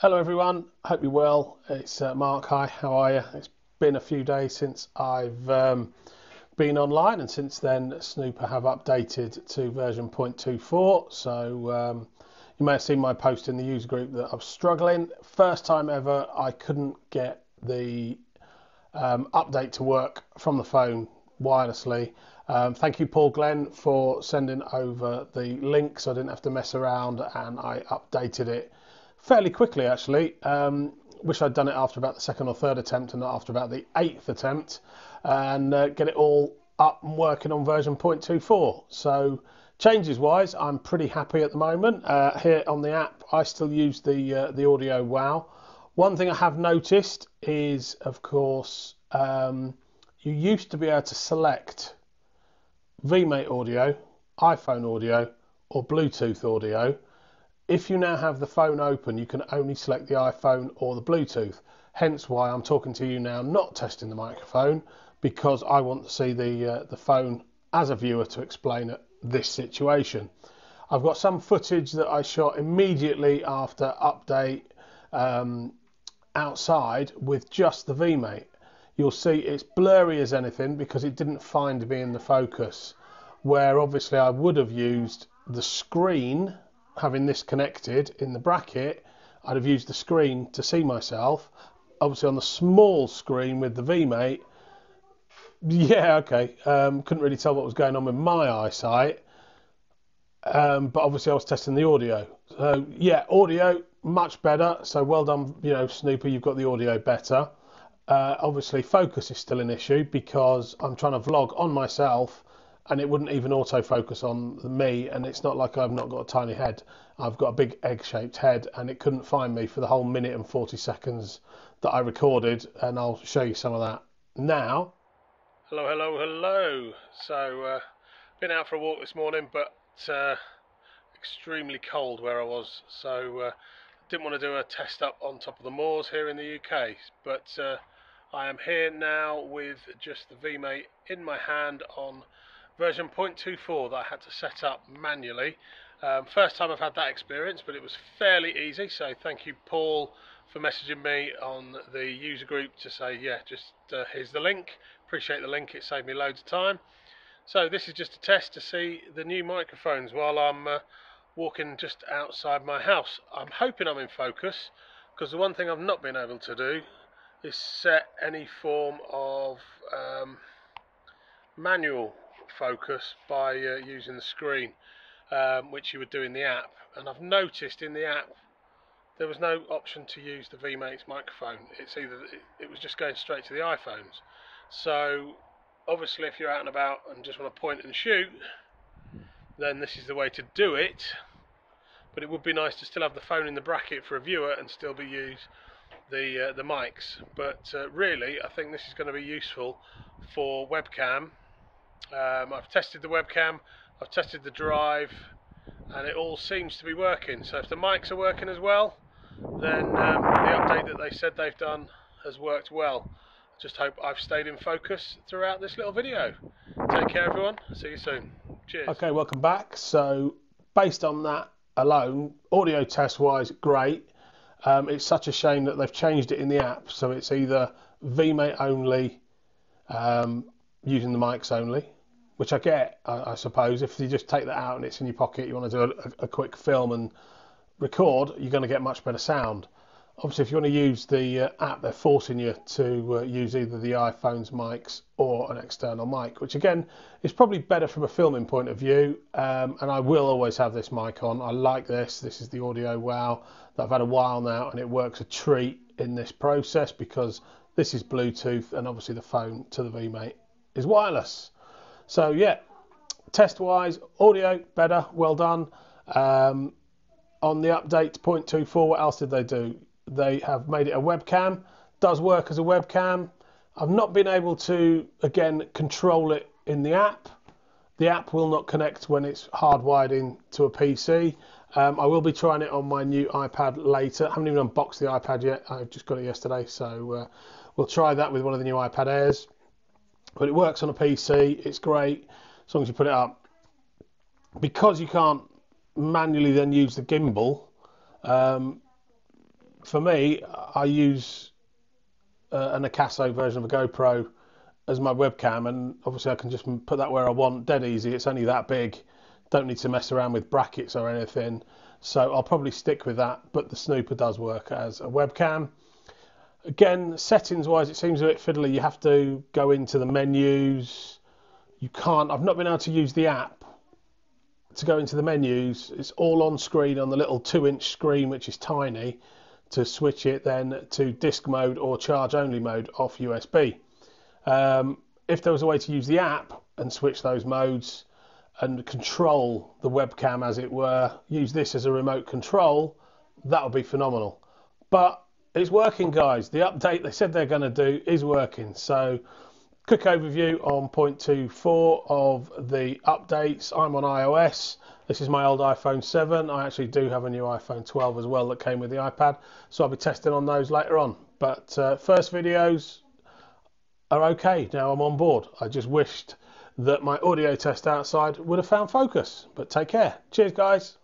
Hello everyone, hope you're well. It's uh, Mark. Hi, how are you? It's been a few days since I've um, been online, and since then, Snoppa have updated to version 0.24. So um, you may have seen my post in the user group that I'm struggling. First time ever, I couldn't get the um, update to work from the phone wirelessly. Um, thank you, Paul Glenn, for sending over the link so I didn't have to mess around and I updated it fairly quickly actually. Um, wish I'd done it after about the second or third attempt and not after about the eighth attempt, and uh, get it all up and working on version 0.24. So changes wise, I'm pretty happy at the moment. Uh, here on the app, I still use the uh, the audio wow. One thing I have noticed is, of course, um, you used to be able to select VMate audio, iPhone audio, or Bluetooth audio if you now have the phone open, you can only select the iPhone or the Bluetooth. Hence why I'm talking to you now, not testing the microphone, because I want to see the uh, the phone as a viewer to explain this situation. I've got some footage that I shot immediately after update um, outside with just the VMate. You'll see it's blurry as anything because it didn't find me in the focus. Where obviously I would have used the screen having this connected in the bracket, I'd have used the screen to see myself. Obviously, on the small screen with the VMate, yeah, okay, um, couldn't really tell what was going on with my eyesight. Um, but obviously, I was testing the audio. So, yeah, audio much better. So, well done, you know, Snoppa, you've got the audio better. Uh, obviously, focus is still an issue because I'm trying to vlog on myself and it wouldn't even autofocus on me. And it's not like I've not got a tiny head. I've got a big egg-shaped head, and it couldn't find me for the whole minute and 40 seconds that I recorded. And I'll show you some of that now. Hello, hello, hello. So, uh, been out for a walk this morning, but uh, extremely cold where I was. So, uh, didn't want to do a test up on top of the moors here in the UK, but uh, I am here now with just the VMate in my hand on version 0.24 that I had to set up manually. Um, first time I've had that experience, but it was fairly easy. So thank you, Paul, for messaging me on the user group to say, yeah, just uh, here's the link. Appreciate the link. It saved me loads of time. So this is just a test to see the new microphones while I'm uh, walking just outside my house. I'm hoping I'm in focus because the one thing I've not been able to do is set any form of um, manual focus by uh, using the screen, um, which you would do in the app. And I've noticed in the app there was no option to use the VMates microphone. It's either it, was just going straight to the iPhones. So obviously, if you're out and about and just want to point and shoot, then this is the way to do it. But it would be nice to still have the phone in the bracket for a viewer and still be use the uh, the mics. But uh, really, I think this is going to be useful for webcam um, I've tested the webcam, I've tested the drive, and it all seems to be working. So if the mics are working as well, then um, the update that they said they've done has worked well. Just hope I've stayed in focus throughout this little video. Take care, everyone. See you soon. Cheers. Okay, welcome back. So, based on that alone, audio test wise, great. Um, it's such a shame that they've changed it in the app, so it's either VMate only, um, using the mics only, which I get, I, I, suppose. If you just take that out and it's in your pocket, you want to do a, a quick film and record, you're going to get much better sound. Obviously, if you want to use the uh, app, they're forcing you to uh, use either the iPhone's mics or an external mic, which again is probably better from a filming point of view. Um, and I will always have this mic on. I like this. This is the Audio Wow that I've had a while now, and it works a treat in this process because this is Bluetooth and obviously the phone to the VMate is wireless. So yeah, test wise, audio better, well done. Um, on the update 0.24, what else did they do? They have made it a webcam, does work as a webcam. I've not been able to again control it in the app. The app will not connect when it's hardwired into a PC. Um, I will be trying it on my new iPad later. I haven't even unboxed the iPad yet. I just got it yesterday, so uh, we'll try that with one of the new iPad Airs. But it works on a PC. It's great as long as you put it up. Because you can't manually then use the gimbal, um, for me, I use uh, an Akaso version of a GoPro as my webcam, and obviously I can just put that where I want, dead easy. It's only that big. Don't need to mess around with brackets or anything. So I'll probably stick with that. But the Snoppa does work as a webcam. Again, settings wise, it seems a bit fiddly. You have to go into the menus. You can't. I've not been able to use the app to go into the menus. It's all on screen on the little two-inch screen, which is tiny. To switch it then to disk mode or charge only mode off USB. Um, if there was a way to use the app and switch those modes and control the webcam, as it were, use this as a remote control, that would be phenomenal. But it's working, guys. The update they said they're going to do is working. So, quick overview on 0.24 of the updates. I'm on iOS. This is my old iPhone 7. I actually do have a new iPhone 12 as well that came with the iPad. So I'll be testing on those later on. But uh, first videos, are okay. Now I'm on board. I just wished that my audio test outside would have found focus. But take care. Cheers, guys.